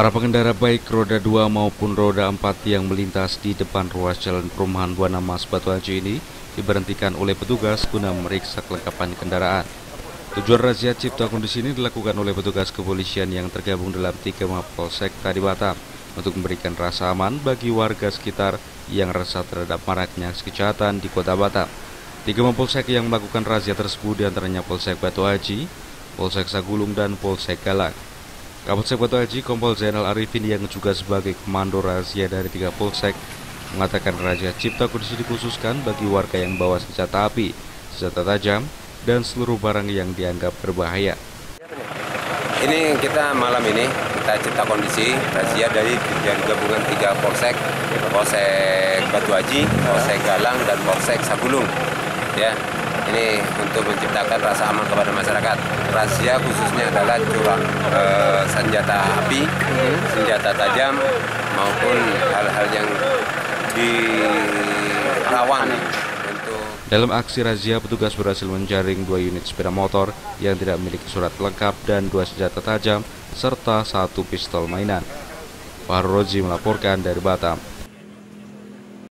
Para pengendara baik roda 2 maupun roda 4 yang melintas di depan ruas jalan perumahan Buana Mas Batu Haji ini diberhentikan oleh petugas guna memeriksa kelengkapan kendaraan. Tujuan razia cipta kondisi ini dilakukan oleh petugas kepolisian yang tergabung dalam tiga Mapolsek Tadi Batam untuk memberikan rasa aman bagi warga sekitar yang resah terhadap maraknya kejahatan di kota Batam. Tiga Mapolsek yang melakukan razia tersebut di antaranya Polsek Batu Haji, Polsek Sagulung, dan Polsek Galang. Kapolsek Batu Haji Kompol Zainal Arifin yang juga sebagai komando razia dari tiga polsek mengatakan razia cipta kondisi dikhususkan bagi warga yang bawa senjata api, senjata tajam, dan seluruh barang yang dianggap berbahaya. Ini kita malam ini kita cipta kondisi razia dari dari gabungan tiga polsek, polsek Batu Haji, polsek Galang, dan polsek Sagulung. Ya, ini untuk menciptakan rasa aman kepada masyarakat. Razia khususnya adalah curang eh, senjata api, senjata tajam maupun hal-hal yang dirawan untuk Dalam aksi razia, petugas berhasil menjaring dua unit sepeda motor yang tidak memiliki surat lengkap dan dua senjata tajam serta satu pistol mainan. Fahru Rozi melaporkan dari Batam.